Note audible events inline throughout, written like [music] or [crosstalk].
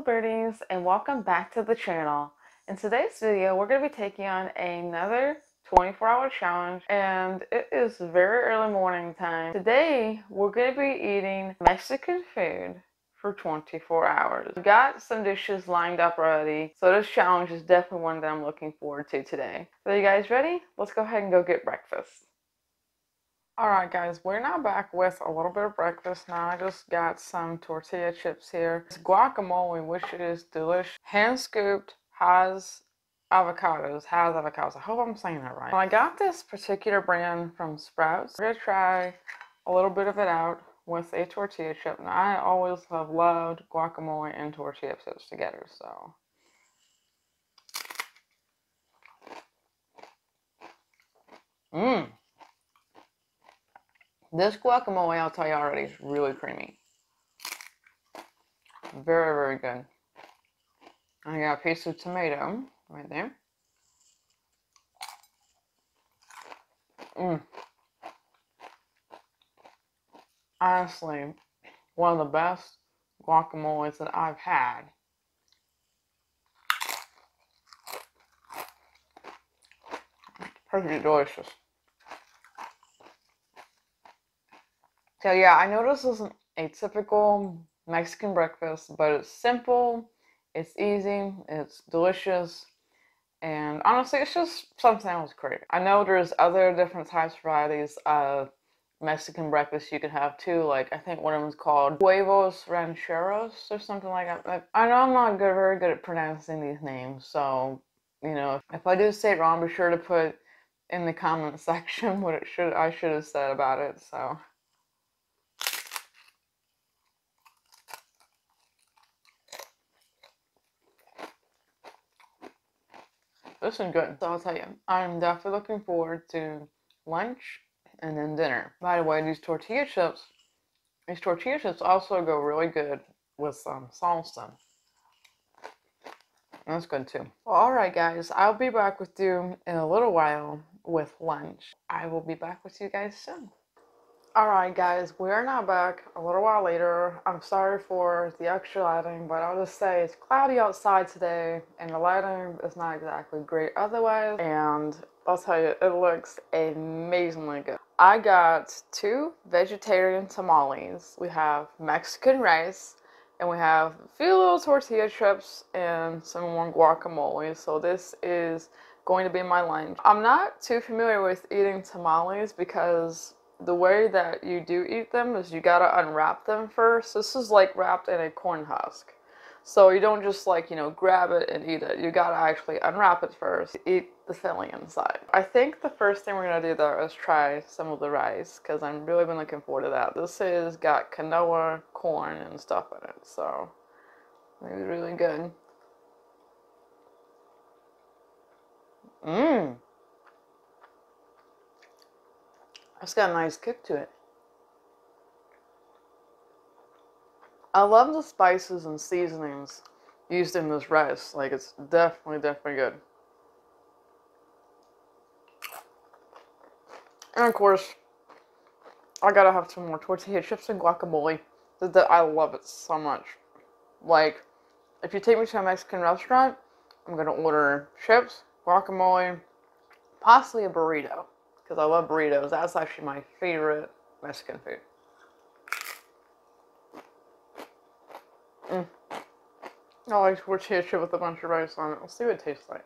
birdies and welcome back to the channel. In today's video we're going to be taking on another 24 hour challenge and it is very early morning time. Today we're going to be eating Mexican food for 24 hours. I've got some dishes lined up already so this challenge is definitely one that I'm looking forward to today. So you guys ready? Let's go ahead and go get breakfast. Alright guys, we're now back with a little bit of breakfast now. I just got some tortilla chips here. It's guacamole, which is delicious. Hand scooped, Hass avocados, Hass avocados. I hope I'm saying that right. I got this particular brand from Sprouts. We're gonna try a little bit of it out with a tortilla chip. Now I always have loved guacamole and tortilla chips together, so. Mmm. This guacamole, I'll tell you already, is really creamy. Very, very good. I got a piece of tomato right there. Mmm. Honestly, one of the best guacamoles that I've had. Pretty delicious. So yeah, I know this isn't a typical Mexican breakfast, but it's simple, it's easy, it's delicious, and honestly, it's just something I was craving. I know there's other different types of varieties of Mexican breakfast you can have too. Like I think one of them is called huevos rancheros or something like that. I know I'm not good, very good at pronouncing these names, so you know if I do say it wrong, be sure to put in the comment [laughs] section what it should I should have said about it. So. This is good. So I'll tell you, I'm definitely looking forward to lunch and then dinner. By the way, these tortilla chips, these tortilla chips also go really good with some salsa. That's good too. Well, alright guys, I'll be back with you in a little while with lunch. I will be back with you guys soon. Alright guys, we are now back a little while later. I'm sorry for the extra lighting, but I'll just say it's cloudy outside today and the lighting is not exactly great otherwise. And I'll tell you, it looks amazingly good. I got two vegetarian tamales. We have Mexican rice and we have a few little tortilla chips and some more guacamole. So this is going to be my lunch. I'm not too familiar with eating tamales because the way that you do eat them is you gotta unwrap them first. This is like wrapped in a corn husk. So you don't just like, you know, grab it and eat it. You gotta actually unwrap it first, eat the filling inside. I think the first thing we're gonna do though is try some of the rice because I'm really been looking forward to that. This is got quinoa, corn, and stuff in it. So it's really good. Mmm. It's got a nice kick to it. I love the spices and seasonings used in this rice. Like, it's definitely, definitely good. And of course, I gotta have some more tortilla chips and guacamole. That I love it so much. Like, if you take me to a Mexican restaurant, I'm gonna order chips, guacamole, possibly a burrito because I love burritos. That's actually my favorite Mexican food. Mm. I like tortilla chip with a bunch of rice on it. We'll see what it tastes like.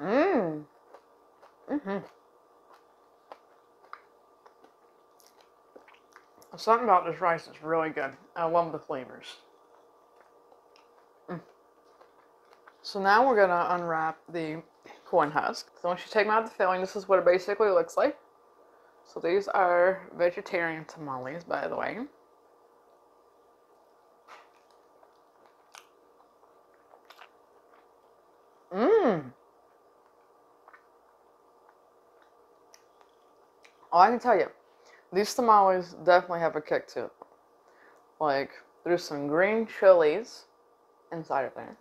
Mmm. Mm-hmm. Something about this rice is really good. I love the flavors. So now we're to unwrap the corn husk. So once you take them out of the filling, this is what it basically looks like. So these are vegetarian tamales, by the way. Mmm. Oh, I can tell you, these tamales definitely have a kick to it. Like, there's some green chilies inside of there.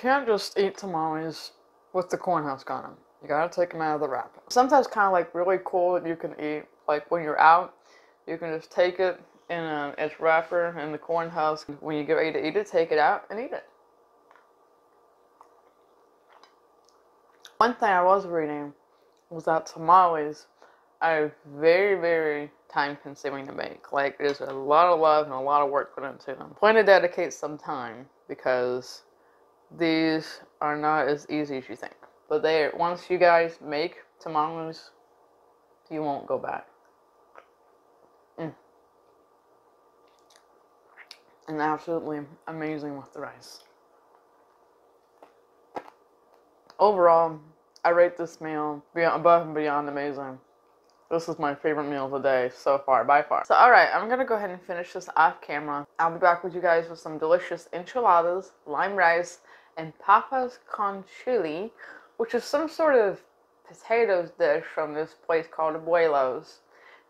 Can't just eat tamales with the corn husk on them. You gotta take them out of the wrap. Sometimes kind of like really cool that you can eat. Like when you're out, you can just take it in a, its wrapper in the corn husk. When you get ready to eat it, take it out and eat it. One thing I was reading was that tamales are very, very time consuming to make. Like there's a lot of love and a lot of work put into them. Plan to dedicate some time because these are not as easy as you think. But they once you guys make tamales, you won't go back. Mm. And absolutely amazing with the rice. Overall, I rate this meal beyond, above and beyond amazing. This is my favorite meal of the day so far, by far. So, alright, I'm gonna go ahead and finish this off camera. I'll be back with you guys with some delicious enchiladas, lime rice, and papas con chili, which is some sort of potatoes dish from this place called Abuelos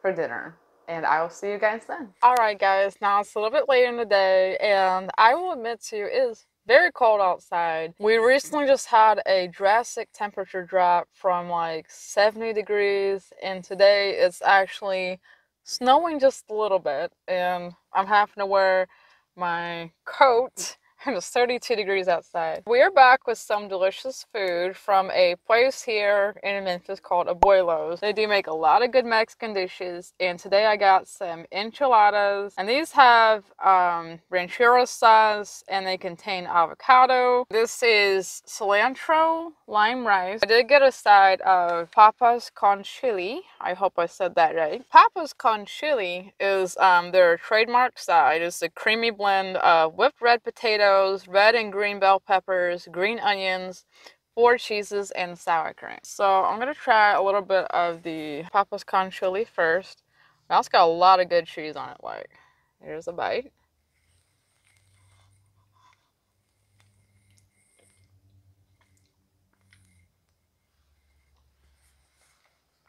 for dinner. And I will see you guys then. Alright guys, now it's a little bit later in the day and I will admit to you, it is very cold outside. We recently just had a drastic temperature drop from like 70 degrees and today it's actually snowing just a little bit and I'm having to wear my coat it's 32 degrees outside. We are back with some delicious food from a place here in Memphis called Abuelos. They do make a lot of good Mexican dishes and today I got some enchiladas and these have um, ranchero sauce and they contain avocado. This is cilantro lime rice. I did get a side of papas con chili. I hope I said that right. Papas con chili is um, their trademark side. It's a creamy blend of whipped red potatoes red and green bell peppers, green onions, four cheeses, and sour cream. So I'm gonna try a little bit of the Papas con chili first. That's got a lot of good cheese on it. Like, here's a bite.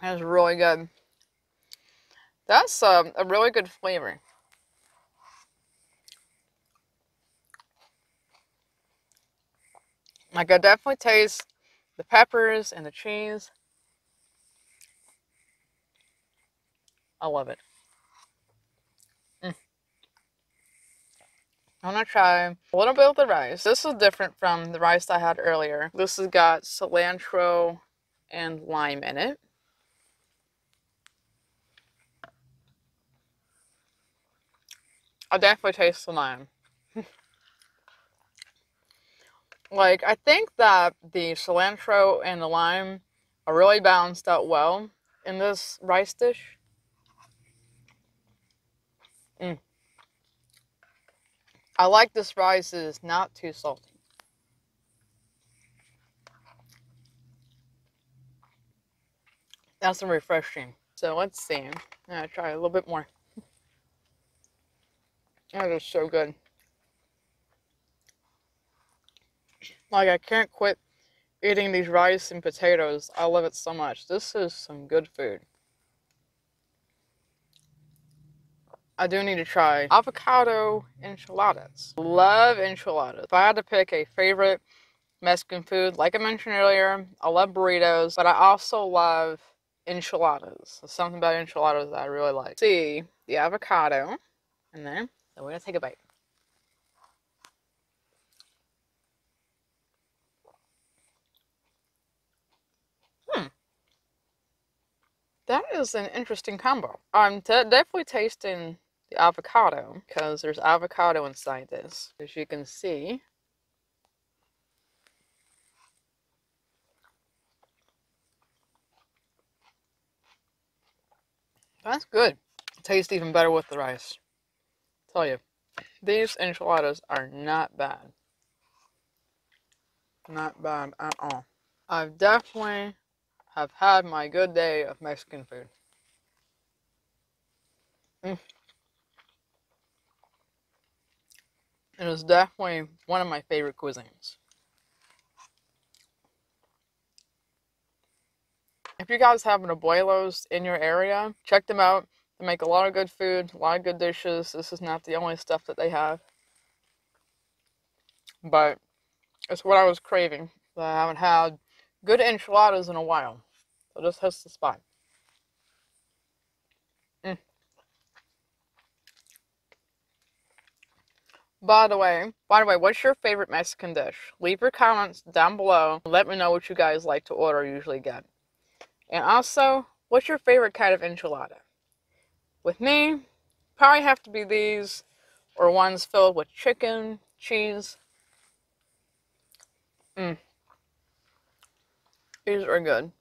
That's really good. That's um, a really good flavor. I definitely taste the peppers and the cheese. I love it. Mm. I'm gonna try a little bit of the rice. This is different from the rice I had earlier. This has got cilantro and lime in it. I definitely taste the lime. [laughs] Like, I think that the cilantro and the lime are really balanced out well in this rice dish. Mm. I like this rice is not too salty. That's refreshing. So let's see. I'm gonna try a little bit more. [laughs] That is so good. Like, I can't quit eating these rice and potatoes. I love it so much. This is some good food. I do need to try avocado enchiladas. Love enchiladas. If I had to pick a favorite Mexican food, like I mentioned earlier, I love burritos, but I also love enchiladas. There's something about enchiladas that I really like. See the avocado, and then, then we're gonna take a bite. That is an interesting combo. I'm definitely tasting the avocado because there's avocado inside this. As you can see, That's good. Tastes even better with the rice. Tell you, these enchiladas are not bad. Not bad at all. I've definitely have had my good day of Mexican food. Mm. It is definitely one of my favorite cuisines. If you guys have an Abuelos in your area, check them out. They make a lot of good food, a lot of good dishes. This is not the only stuff that they have. But it's what I was craving that I haven't had good enchiladas in a while. So this hits the spot. Mm. By the way, by the way, what's your favorite Mexican dish? Leave your comments down below. Let me know what you guys like to order usually get. And also, what's your favorite kind of enchilada? With me, probably have to be these or ones filled with chicken, cheese. Mmm. These are good.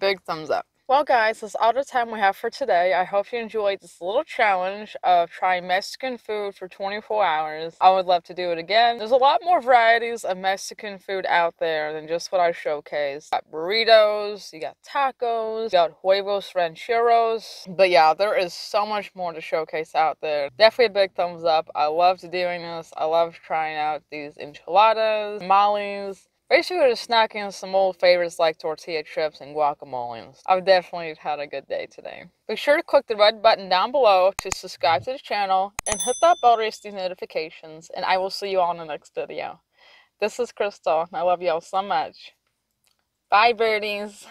Big thumbs up. Well, guys, that's all the time we have for today. I hope you enjoyed this little challenge of trying Mexican food for 24 hours. I would love to do it again. There's a lot more varieties of Mexican food out there than just what I showcased. You got burritos, you got tacos, you got huevos rancheros. But yeah, there is so much more to showcase out there. Definitely a big thumbs up. I loved doing this. I love trying out these enchiladas, tamales, Basically, just snacking some old favorites like tortilla chips and guacamole. I've definitely had a good day today. Be sure to click the red button down below to subscribe to the channel and hit that bell to receive notifications. And I will see you all in the next video. This is Crystal. and I love y'all so much. Bye, birdies.